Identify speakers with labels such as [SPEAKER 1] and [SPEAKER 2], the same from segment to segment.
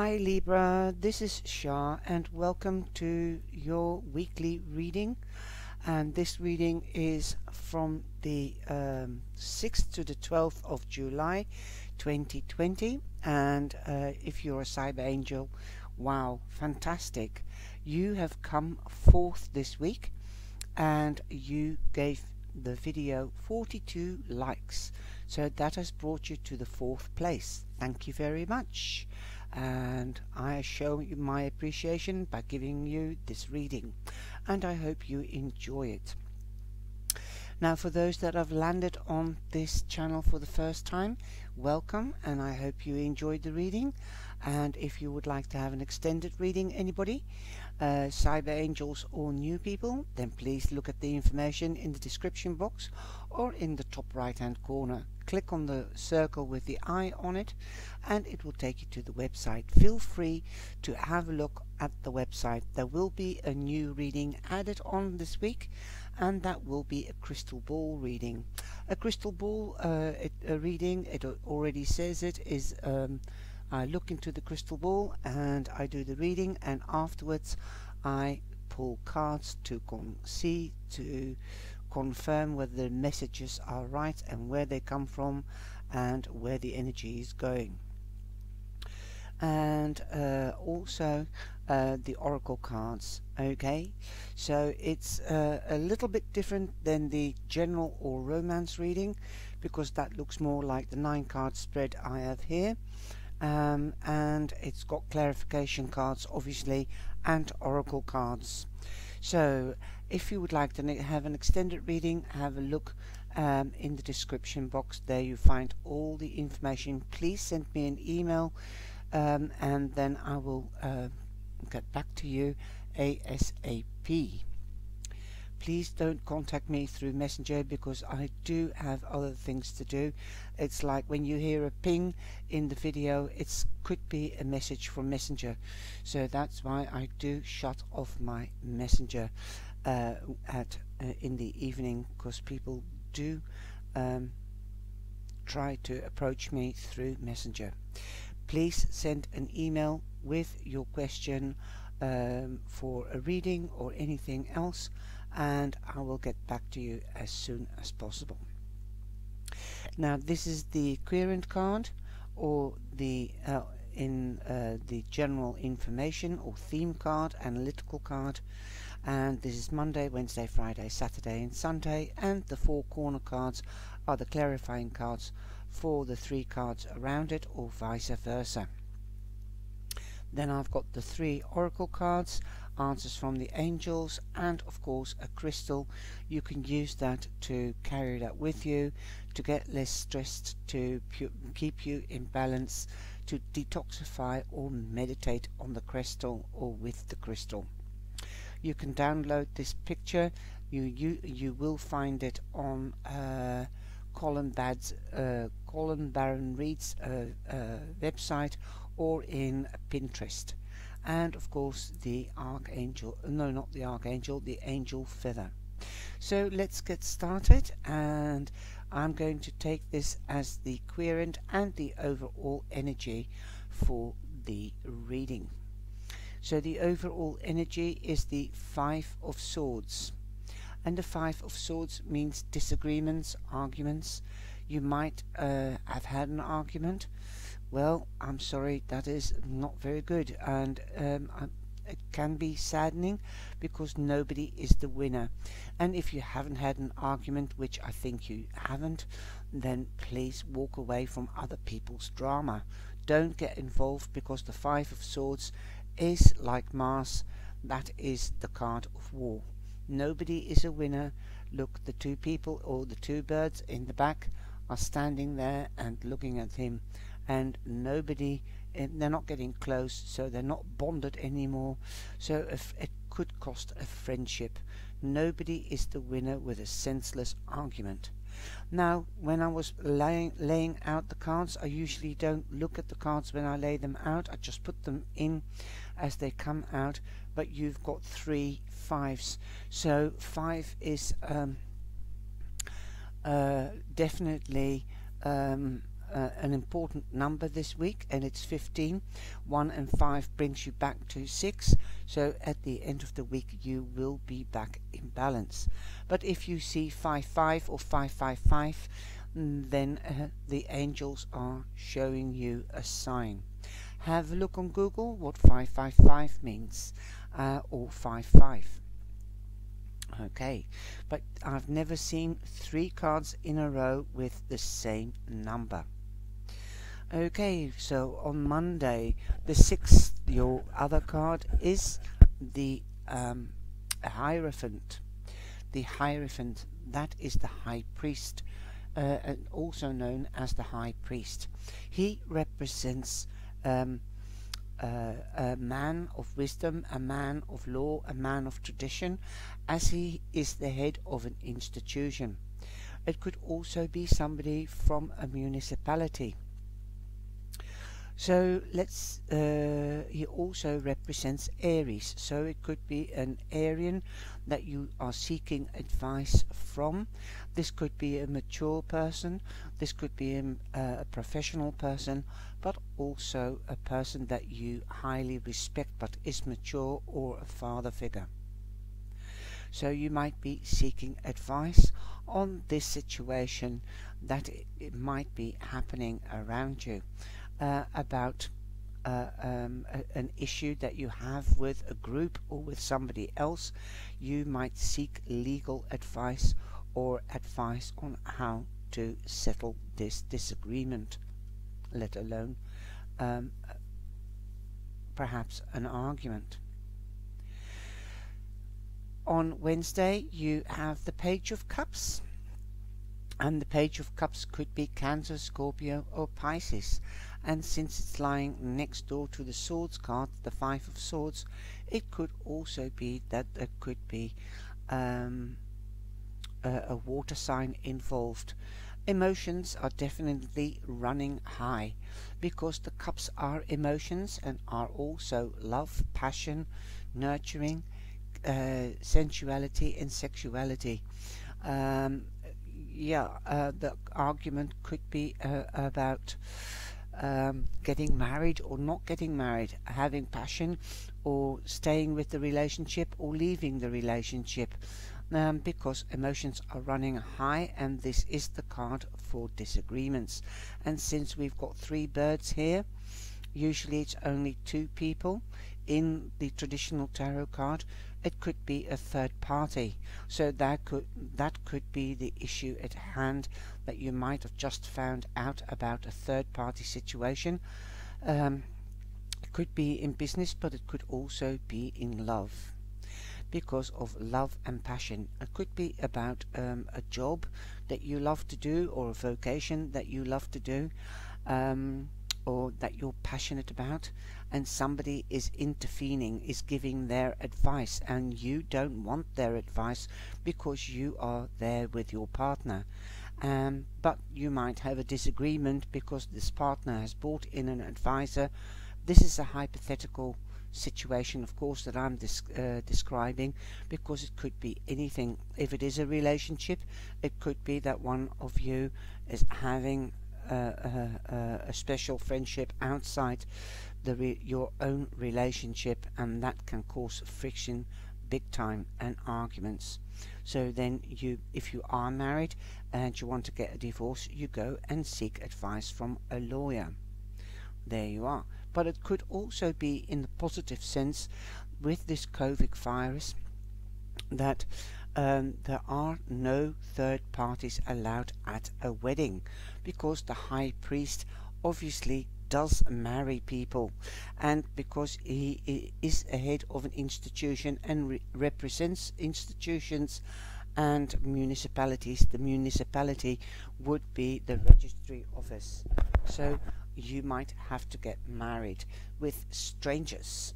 [SPEAKER 1] Hi Libra, this is Shah and welcome to your weekly reading. And this reading is from the um, 6th to the 12th of July 2020. And uh, if you're a cyber angel, wow, fantastic. You have come forth this week and you gave the video 42 likes. So that has brought you to the fourth place. Thank you very much and I show you my appreciation by giving you this reading and I hope you enjoy it. Now for those that have landed on this channel for the first time, welcome and I hope you enjoyed the reading and if you would like to have an extended reading anybody, uh, cyber angels or new people, then please look at the information in the description box or in the top right hand corner click on the circle with the eye on it and it will take you to the website. Feel free to have a look at the website. There will be a new reading added on this week and that will be a crystal ball reading. A crystal ball uh, it, a reading, it already says it, is um, I look into the crystal ball and I do the reading and afterwards I pull cards to see to confirm whether the messages are right and where they come from and where the energy is going. And uh, also uh, the oracle cards okay? So it's uh, a little bit different than the general or romance reading because that looks more like the nine card spread I have here um, and it's got clarification cards obviously and oracle cards so if you would like to have an extended reading, have a look um, in the description box. There you find all the information. Please send me an email um, and then I will uh, get back to you ASAP. Please don't contact me through Messenger because I do have other things to do. It's like when you hear a ping in the video, it could be a message from Messenger. So that's why I do shut off my Messenger uh, at uh, in the evening because people do um, try to approach me through Messenger. Please send an email with your question um, for a reading or anything else and I will get back to you as soon as possible. Now this is the querent card or the uh, in uh, the general information or theme card, analytical card and this is Monday, Wednesday, Friday, Saturday and Sunday and the four corner cards are the clarifying cards for the three cards around it or vice versa. Then I've got the three oracle cards answers from the angels and of course a crystal. You can use that to carry that with you to get less stressed to keep you in balance to detoxify or meditate on the crystal or with the crystal. You can download this picture. You you you will find it on uh, Colin Bad's uh, Colette Baron-Reid's uh, uh, website or in Pinterest. And of course the archangel no not the archangel the angel feather. So let's get started and I'm going to take this as the querent and the overall energy for the reading. So the overall energy is the five of swords. And the five of swords means disagreements arguments. You might uh, have had an argument well, I'm sorry, that is not very good, and um, it can be saddening because nobody is the winner. And if you haven't had an argument, which I think you haven't, then please walk away from other people's drama. Don't get involved because the Five of Swords is like Mars, that is the card of war. Nobody is a winner. Look, the two people or the two birds in the back are standing there and looking at him and nobody eh, they're not getting close so they're not bonded anymore. So it could cost a friendship. Nobody is the winner with a senseless argument. Now when I was laying, laying out the cards I usually don't look at the cards when I lay them out. I just put them in as they come out but you've got three fives. So five is um, uh, definitely um, uh, an important number this week and it's 15 1 and 5 brings you back to 6 so at the end of the week you will be back in balance. But if you see 5 5 or 5 5 5 then uh, the angels are showing you a sign. Have a look on Google what 555 means uh, or 55 okay. But I've never seen three cards in a row with the same number okay so on Monday the 6th your other card is the um, Hierophant the Hierophant that is the High Priest uh, and also known as the High Priest he represents um, uh, a man of wisdom, a man of law, a man of tradition, as he is the head of an institution. It could also be somebody from a municipality. So let's. Uh, he also represents Aries. So it could be an Arian that you are seeking advice from. This could be a mature person. This could be a, a professional person, but also a person that you highly respect but is mature or a father figure. So you might be seeking advice on this situation that it, it might be happening around you uh, about uh, um, a, an issue that you have with a group or with somebody else, you might seek legal advice or advice on how to settle this disagreement, let alone um, perhaps an argument. On Wednesday, you have the Page of Cups. And the Page of Cups could be Cancer, Scorpio, or Pisces and since it's lying next door to the swords card the five of swords it could also be that there could be um, a, a water sign involved. Emotions are definitely running high because the cups are emotions and are also love passion nurturing uh, sensuality and sexuality. Um, yeah uh, the argument could be uh, about um, getting married or not getting married, having passion or staying with the relationship or leaving the relationship. Um, because emotions are running high and this is the card for disagreements and since we've got three birds here usually it's only two people in the traditional tarot card it could be a third party so that could that could be the issue at hand that you might have just found out about a third party situation. Um, it could be in business but it could also be in love. Because of love and passion. It could be about um, a job that you love to do or a vocation that you love to do um, or that you're passionate about and somebody is intervening, is giving their advice, and you don't want their advice because you are there with your partner. Um, but you might have a disagreement because this partner has brought in an advisor. This is a hypothetical situation, of course, that I'm uh, describing because it could be anything. If it is a relationship, it could be that one of you is having a, a, special friendship outside your own relationship and that can cause friction big time and arguments so then you if you are married and you want to get a divorce you go and seek advice from a lawyer. There you are. But it could also be in the positive sense with this COVID virus that um, there are no third parties allowed at a wedding because the high priest obviously does marry people. And because he is a head of an institution and re represents institutions and municipalities the municipality would be the registry office. So you might have to get married with strangers.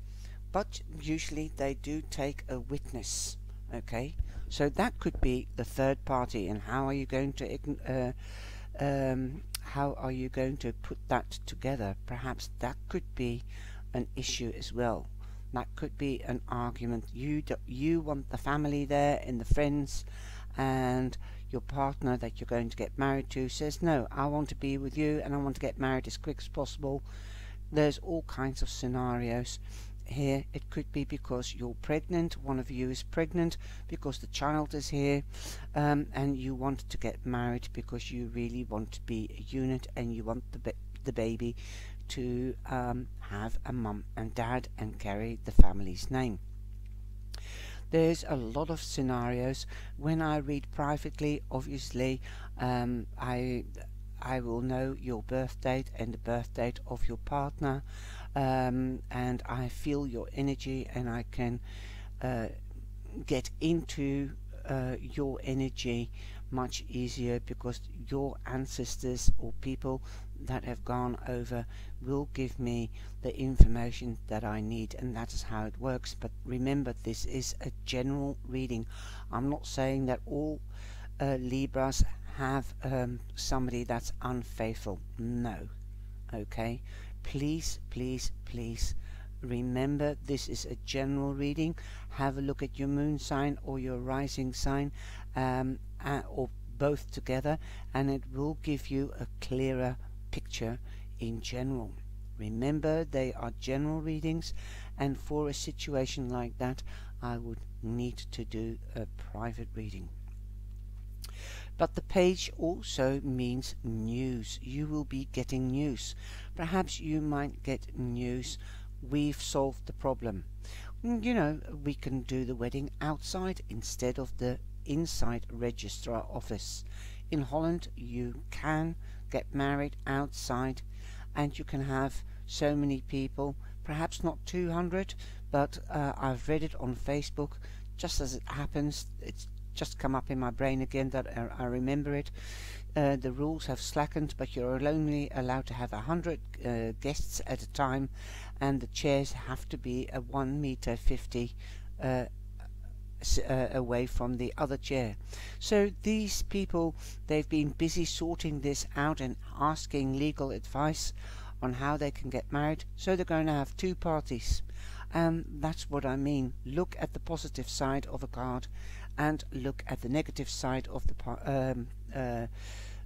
[SPEAKER 1] But usually they do take a witness okay? So that could be the third party. And how are you going to uh, um, how are you going to put that together? Perhaps that could be an issue as well. That could be an argument. You do, you want the family there and the friends and your partner that you're going to get married to says, No, I want to be with you and I want to get married as quick as possible. There's all kinds of scenarios here. It could be because you're pregnant one of you is pregnant because the child is here um, and you want to get married because you really want to be a unit and you want the, ba the baby to um, have a mum and dad and carry the family's name. There's a lot of scenarios. When I read privately obviously um, I I will know your birth date and the birth date of your partner um, and I feel your energy and I can uh, get into uh, your energy much easier because your ancestors or people that have gone over will give me the information that I need and that is how it works. But remember this is a general reading. I'm not saying that all uh, Libras have um, somebody that's unfaithful. No. Okay please, please, please remember this is a general reading. Have a look at your moon sign or your rising sign um, uh, or both together and it will give you a clearer picture in general. Remember they are general readings and for a situation like that I would need to do a private reading. But the page also means news. You will be getting news. Perhaps you might get news. We've solved the problem. Mm, you know, we can do the wedding outside instead of the inside registrar office. In Holland, you can get married outside and you can have so many people, perhaps not 200, but uh, I've read it on Facebook. Just as it happens, it's just come up in my brain again that I, remember it. Uh, the rules have slackened, but you're only allowed to have a hundred uh, guests at a time, and the chairs have to be a one meter fifty uh, uh, away from the other chair. So these people, they've been busy sorting this out and asking legal advice on how they can get married. So they're going to have two parties. And that's what I mean. Look at the positive side of a card and look at the negative side of the um, uh,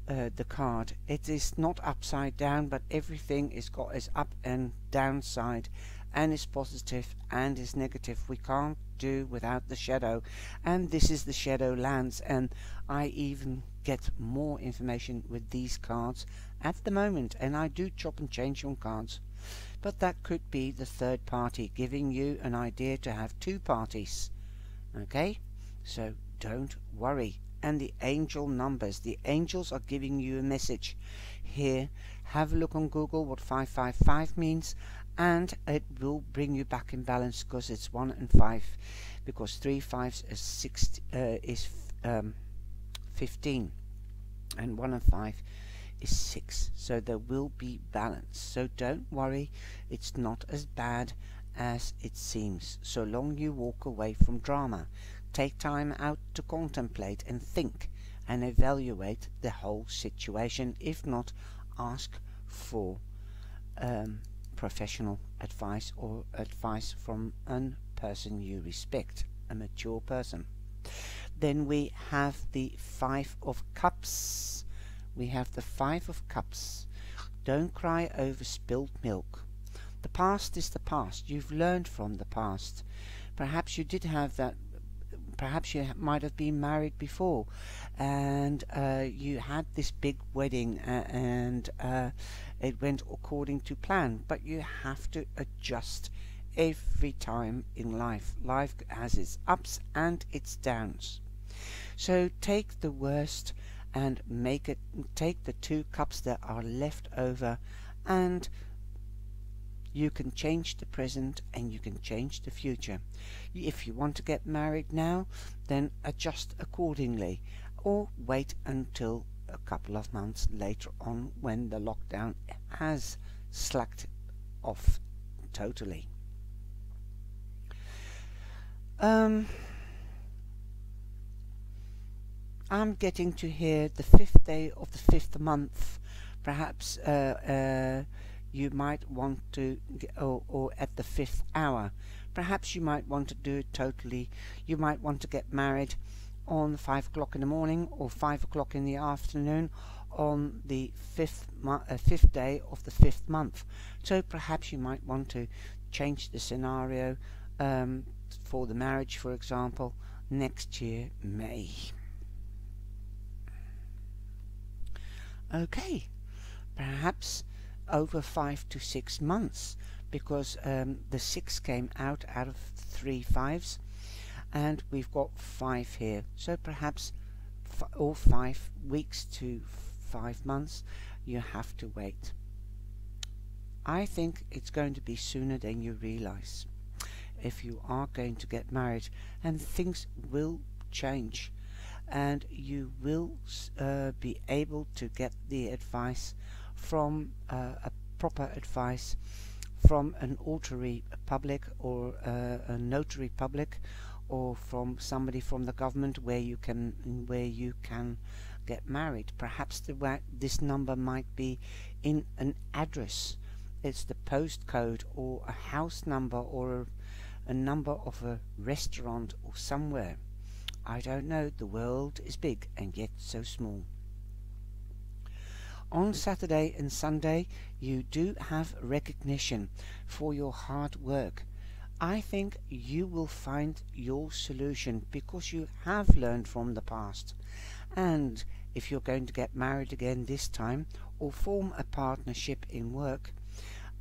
[SPEAKER 1] uh, the card. It is not upside down, but everything is got is up and downside, and is positive and is negative. We can't do without the shadow, and this is the shadow lands. And I even get more information with these cards at the moment, and I do chop and change on cards. But that could be the third party giving you an idea to have two parties. Okay? So don't worry. And the angel numbers. The angels are giving you a message. Here, have a look on Google what 555 means and it will bring you back in balance because it's 1 and 5 because 3 fives is, six, uh, is um, 15 and 1 and 5 is 6 so there will be balance so don't worry it's not as bad as it seems so long you walk away from drama Take time out to contemplate and think and evaluate the whole situation. If not, ask for um, professional advice or advice from a person you respect, a mature person. Then we have the Five of Cups. We have the Five of Cups. Don't cry over spilled milk. The past is the past. You've learned from the past. Perhaps you did have that perhaps you might have been married before. And uh, you had this big wedding uh, and uh, it went according to plan. But you have to adjust every time in life. Life has its ups and its downs. So take the worst and make it take the two cups that are left over and you can change the present and you can change the future. If you want to get married now, then adjust accordingly or wait until a couple of months later on when the lockdown has slacked off totally. Um, I'm getting to hear the fifth day of the fifth month. Perhaps uh, uh, you might want to, or, or at the fifth hour. Perhaps you might want to do it totally. You might want to get married on 5 o'clock in the morning or 5 o'clock in the afternoon on the fifth, uh, fifth day of the fifth month. So perhaps you might want to change the scenario um, for the marriage, for example, next year, May. Okay, perhaps over five to six months because um, the six came out out of three fives and we've got five here. So perhaps all five weeks to five months you have to wait. I think it's going to be sooner than you realize if you are going to get married and things will change and you will uh, be able to get the advice from uh, a proper advice from an notary public or uh, a notary public or from somebody from the government where you can where you can get married. Perhaps the this number might be in an address. It's the postcode or a house number or a, a number of a restaurant or somewhere. I don't know. The world is big and yet so small on Saturday and Sunday you do have recognition for your hard work. I think you will find your solution because you have learned from the past. And if you're going to get married again this time or form a partnership in work,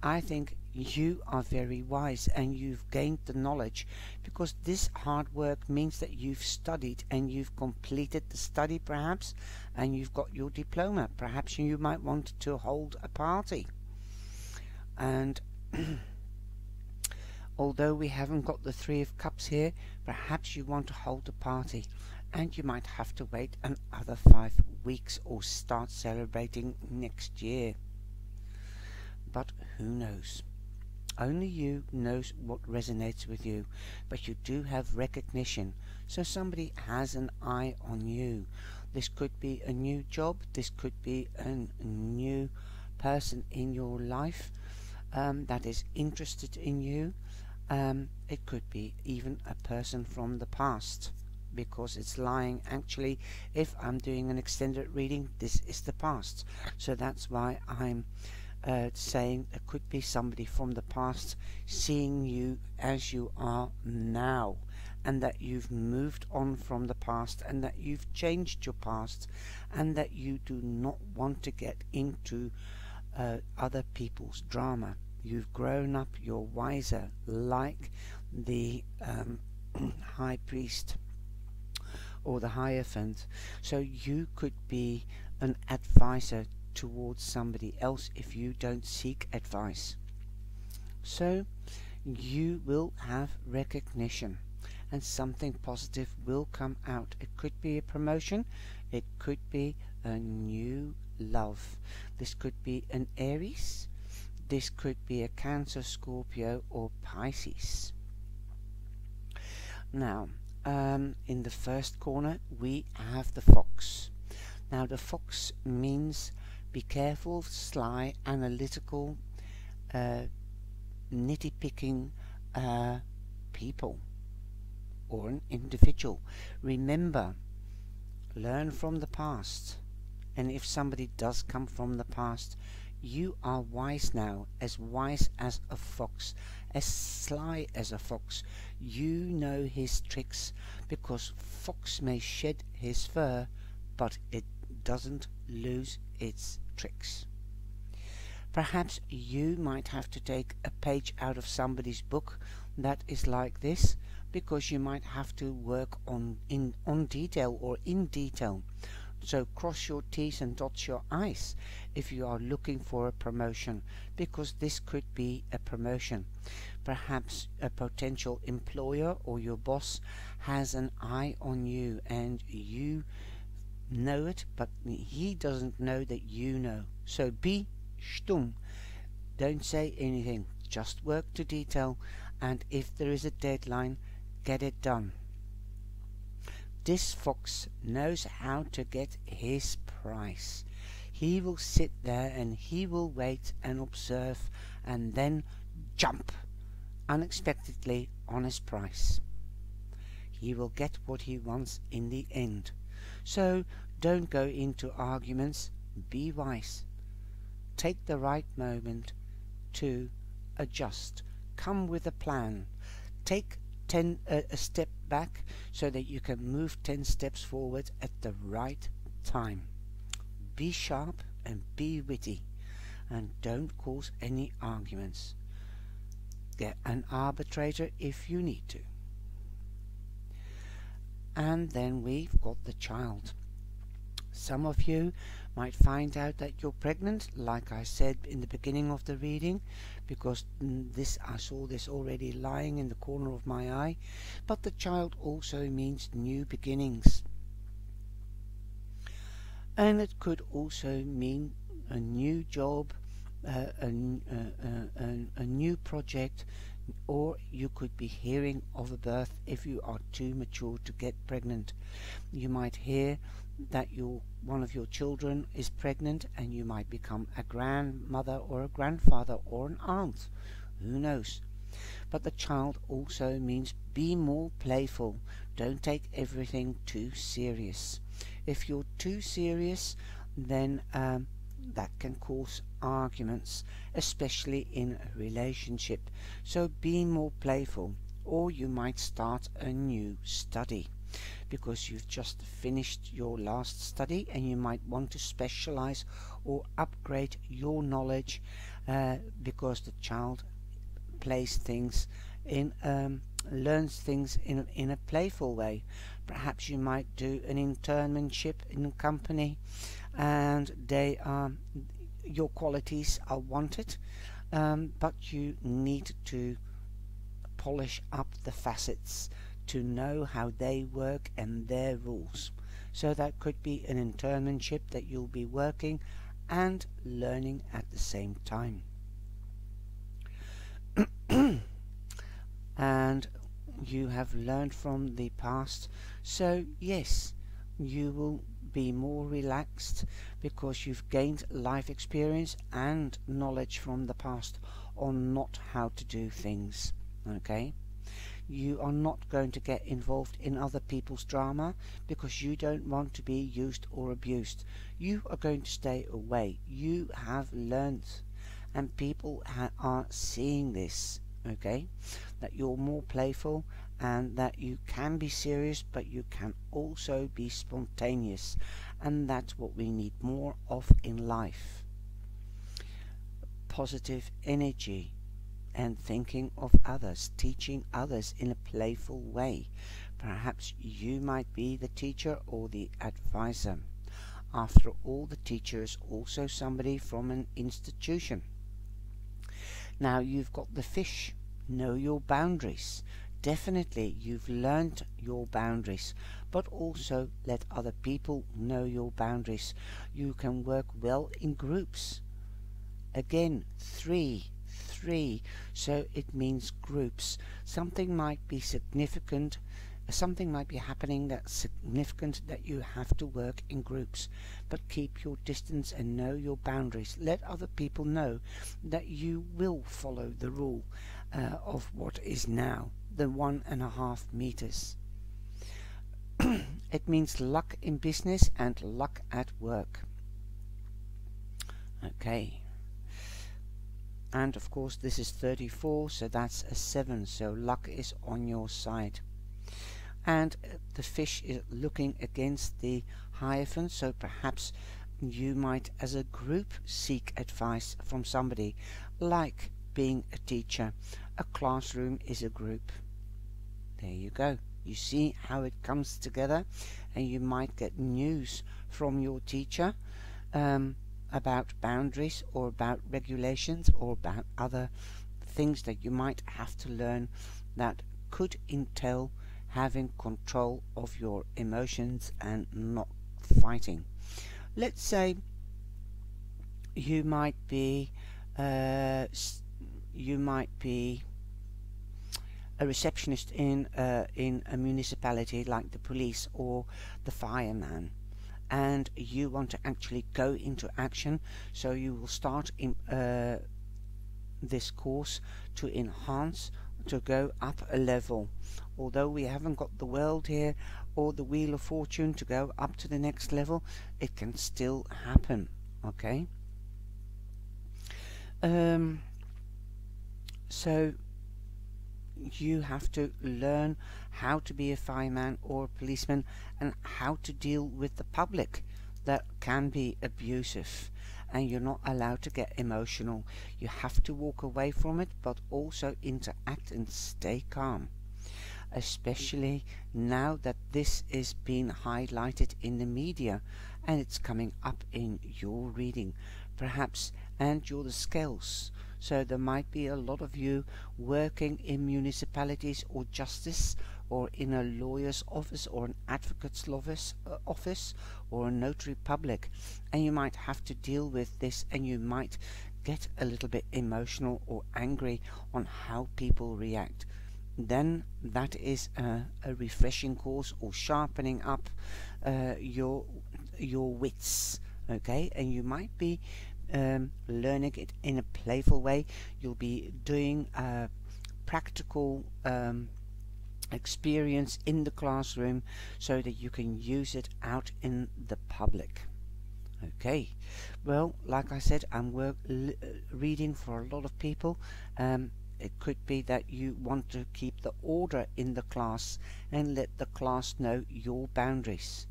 [SPEAKER 1] I think you are very wise and you've gained the knowledge because this hard work means that you've studied and you've completed the study perhaps and you've got your diploma. Perhaps you might want to hold a party. And although we haven't got the Three of Cups here, perhaps you want to hold a party and you might have to wait another five weeks or start celebrating next year. But who knows? Only you knows what resonates with you, but you do have recognition, so somebody has an eye on you. This could be a new job, this could be a new person in your life um, that is interested in you. Um, it could be even a person from the past because it's lying actually if I'm doing an extended reading this is the past so that's why I'm uh, saying it could be somebody from the past seeing you as you are now and that you've moved on from the past and that you've changed your past and that you do not want to get into uh, other people's drama. You've grown up, you're wiser, like the um, high priest or the Hierophant. So you could be an advisor towards somebody else if you don't seek advice. So you will have recognition and something positive will come out. It could be a promotion, it could be a new love. This could be an Aries, this could be a Cancer, Scorpio, or Pisces. Now, um, in the first corner, we have the fox. Now, the fox means be careful, sly, analytical, uh, nitty picking uh, people or an individual. Remember, learn from the past. And if somebody does come from the past, you are wise now, as wise as a fox, as sly as a fox. You know his tricks, because fox may shed his fur, but it doesn't lose its tricks. Perhaps you might have to take a page out of somebody's book that is like this because you might have to work on in on detail or in detail. So cross your T's and dot your I's if you are looking for a promotion because this could be a promotion. Perhaps a potential employer or your boss has an eye on you and you know it, but he doesn't know that you know. So be stumm. Don't say anything. Just work to detail, and if there is a deadline, get it done. This fox knows how to get his price. He will sit there and he will wait and observe and then jump unexpectedly on his price. he will get what he wants in the end. So don't go into arguments, be wise. Take the right moment to adjust. Come with a plan. Take ten uh, a step back so that you can move 10 steps forward at the right time. Be sharp and be witty and don't cause any arguments. Get an arbitrator if you need to. And then we've got the child. Some of you might find out that you're pregnant, like I said in the beginning of the reading, because mm, this I saw this already lying in the corner of my eye. But the child also means new beginnings. And it could also mean a new job, uh, a, a, a, uh, uh, uh, a new project, or you could be hearing of a birth if you are too mature to get pregnant. You might hear that your one of your children is pregnant and you might become a grandmother or a grandfather or an aunt. Who knows? But the child also means be more playful. Don't take everything too serious. If you're too serious, then um, that can cause arguments, especially in a relationship. So be more playful, or you might start a new study because you've just finished your last study and you might want to specialize or upgrade your knowledge uh, because the child plays things in um, learns things in a, in a playful way perhaps you might do an internship in a company and they are your qualities are wanted um, but you need to polish up the facets to know how they work and their rules. So that could be an internship that you'll be working and learning at the same time. and you have learned from the past, so yes, you will be more relaxed because you've gained life experience and knowledge from the past on not how to do things. Okay? you are not going to get involved in other people's drama because you don't want to be used or abused. You are going to stay away. You have learned, and people are seeing this, okay? That you're more playful and that you can be serious, but you can also be spontaneous, and that's what we need more of in life. Positive energy and thinking of others, teaching others in a playful way. Perhaps you might be the teacher or the advisor. After all, the teacher is also somebody from an institution. Now you've got the fish. Know your boundaries. Definitely you've learned your boundaries, but also let other people know your boundaries. You can work well in groups. Again, three three, so it means groups. Something might be significant, something might be happening that's significant that you have to work in groups, but keep your distance and know your boundaries. Let other people know that you will follow the rule uh, of what is now the one and a half meters. it means luck in business and luck at work. Okay and of course this is 34 so that's a 7 so luck is on your side and uh, the fish is looking against the hyphen, so perhaps you might as a group seek advice from somebody like being a teacher a classroom is a group there you go you see how it comes together and you might get news from your teacher um, about boundaries or about regulations or about other things that you might have to learn that could entail having control of your emotions and not fighting. Let's say you might be uh, you might be a receptionist in uh, in a municipality like the police or the fireman and you want to actually go into action so you will start in uh, this course to enhance to go up a level. Although we haven't got the world here or the wheel of fortune to go up to the next level, it can still happen. Okay. Um, so you have to learn how to be a fireman or a policeman and how to deal with the public that can be abusive and you're not allowed to get emotional. You have to walk away from it but also interact and stay calm. Especially now that this is being highlighted in the media and it's coming up in your reading, perhaps, and you're the scales. So there might be a lot of you working in municipalities or justice or in a lawyer's office or an advocate's office, uh, office or a notary public and you might have to deal with this and you might get a little bit emotional or angry on how people react. Then that is a, a refreshing course or sharpening up uh, your your wits okay and you might be um, learning it in a playful way. You'll be doing a practical um, experience in the classroom so that you can use it out in the public. Okay, well, like I said, I'm work reading for a lot of people. Um, it could be that you want to keep the order in the class and let the class know your boundaries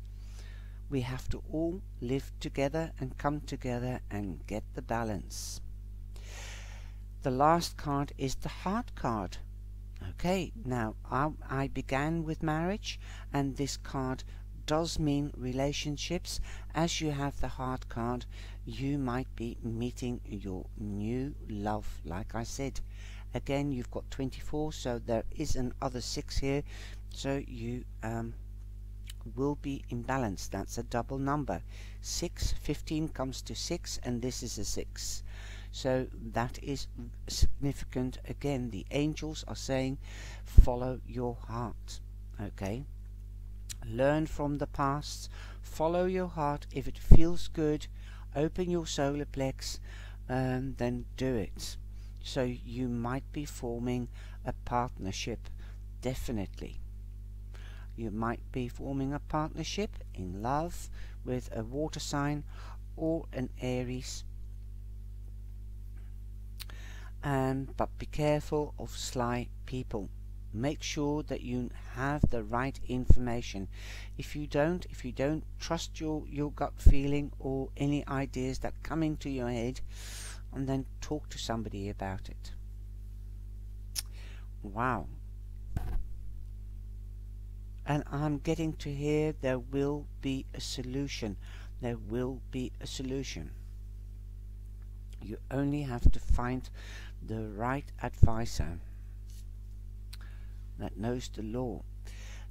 [SPEAKER 1] we have to all live together and come together and get the balance. The last card is the heart card. Okay, now I, I began with marriage and this card does mean relationships. As you have the heart card, you might be meeting your new love, like I said. Again, you've got 24, so there is another 6 here. So you um, will be imbalanced. That's a double number. 6, 15 comes to 6 and this is a 6. So that is significant. Again, the angels are saying follow your heart. Okay? Learn from the past. Follow your heart. If it feels good, open your solar plex, um, then do it. So you might be forming a partnership. Definitely. You might be forming a partnership in love with a water sign or an Aries. And but be careful of sly people. Make sure that you have the right information. If you don't, if you don't trust your, your gut feeling or any ideas that come into your head, and then talk to somebody about it. Wow, and I'm getting to hear there will be a solution. There will be a solution. You only have to find the right advisor that knows the law.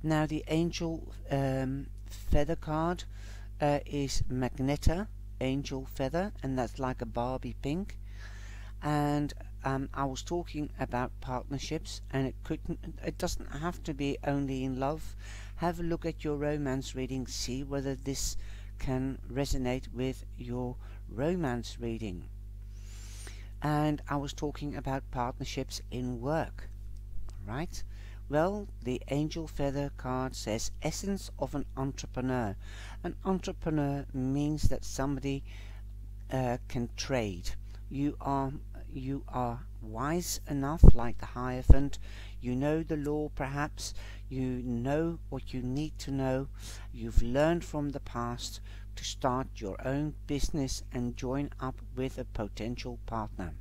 [SPEAKER 1] Now the angel um, feather card uh, is Magenta, angel feather, and that's like a Barbie pink. And um, I was talking about partnerships, and it couldn't. It doesn't have to be only in love. Have a look at your romance reading. See whether this can resonate with your romance reading. And I was talking about partnerships in work, right? Well, the angel feather card says essence of an entrepreneur. An entrepreneur means that somebody uh, can trade. You are you are wise enough, like the Hierophant, you know the law perhaps, you know what you need to know, you've learned from the past to start your own business and join up with a potential partner.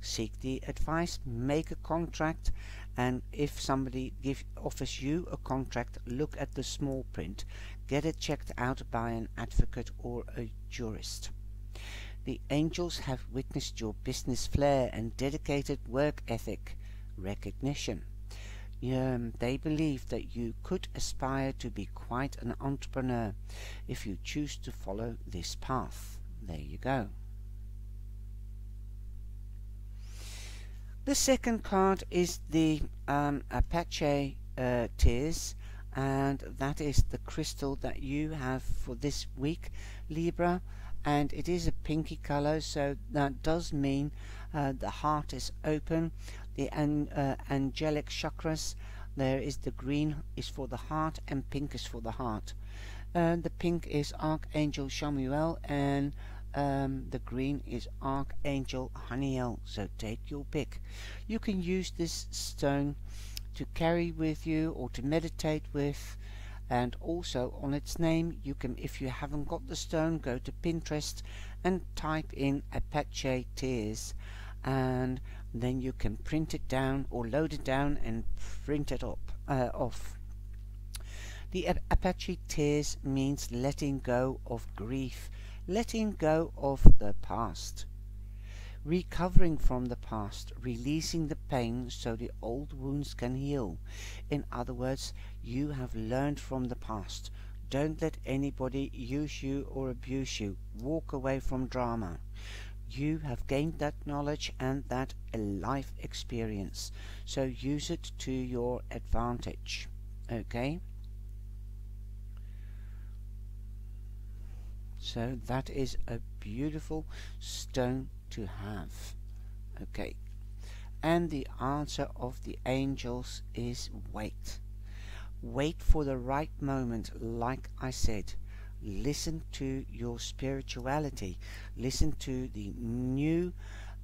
[SPEAKER 1] Seek the advice, make a contract, and if somebody give, offers you a contract, look at the small print. Get it checked out by an advocate or a jurist. The angels have witnessed your business flair and dedicated work ethic recognition. Um, they believe that you could aspire to be quite an entrepreneur if you choose to follow this path. There you go. The second card is the um, Apache uh, Tears and that is the crystal that you have for this week Libra and it is a pinky color so that does mean uh, the heart is open. The an, uh, angelic chakras there is the green is for the heart and pink is for the heart. And the pink is Archangel Chamuel and um, the green is Archangel Haniel so take your pick. You can use this stone to carry with you or to meditate with and also on its name you can if you haven't got the stone go to Pinterest and type in Apache tears and then you can print it down or load it down and print it up uh, off the Apache tears means letting go of grief letting go of the past recovering from the past, releasing the pain so the old wounds can heal. In other words, you have learned from the past. Don't let anybody use you or abuse you. Walk away from drama. You have gained that knowledge and that life experience. So use it to your advantage. Okay? So that is a beautiful stone to have. Okay. And the answer of the angels is wait. Wait for the right moment, like I said. Listen to your spirituality. Listen to the new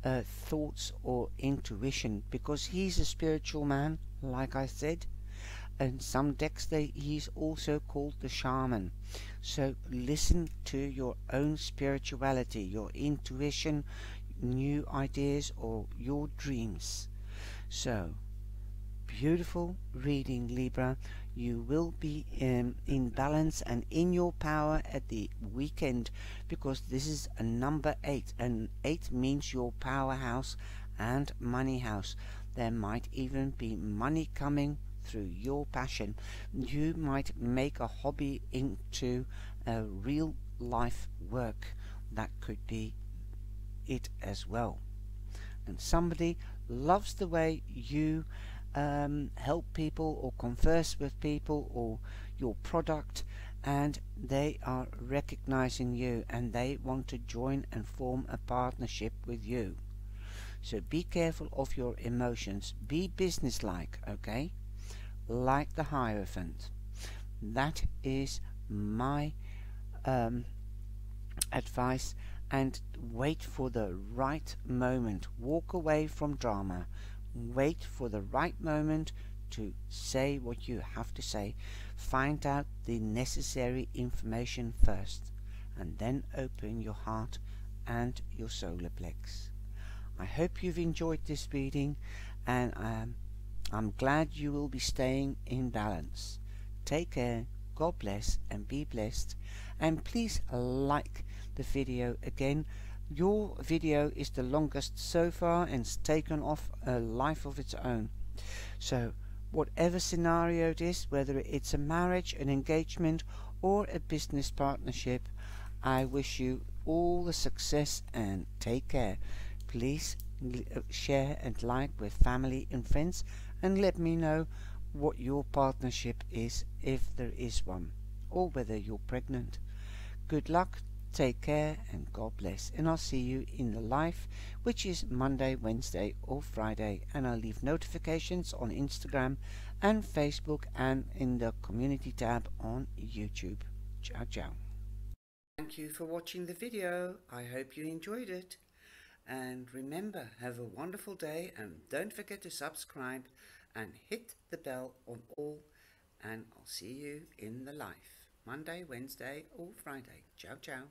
[SPEAKER 1] uh, thoughts or intuition because he's a spiritual man, like I said. And some decks they he's also called the shaman. So listen to your own spirituality, your intuition, new ideas or your dreams. So, beautiful reading Libra. You will be in, in balance and in your power at the weekend because this is a number 8 and 8 means your powerhouse and money house. There might even be money coming through your passion. You might make a hobby into a real life work that could be it as well. And somebody loves the way you um, help people or converse with people or your product and they are recognizing you and they want to join and form a partnership with you. So be careful of your emotions. Be businesslike, okay? Like the Hierophant. That is my um, advice and wait for the right moment. Walk away from drama. Wait for the right moment to say what you have to say. Find out the necessary information first and then open your heart and your solar plex. I hope you've enjoyed this reading and um, I'm glad you will be staying in balance. Take care, God bless and be blessed and please like the video again your video is the longest so far and it's taken off a life of its own. So whatever scenario it is whether it's a marriage an engagement or a business partnership I wish you all the success and take care. Please uh, share and like with family and friends and let me know what your partnership is if there is one or whether you're pregnant. Good luck Take care and God bless. And I'll see you in the live, which is Monday, Wednesday, or Friday. And I'll leave notifications on Instagram and Facebook and in the community tab on YouTube. Ciao, ciao. Thank you for watching the video. I hope you enjoyed it. And remember, have a wonderful day and don't forget to subscribe and hit the bell on all. And I'll see you in the live. Monday, Wednesday, or Friday. Ciao, ciao.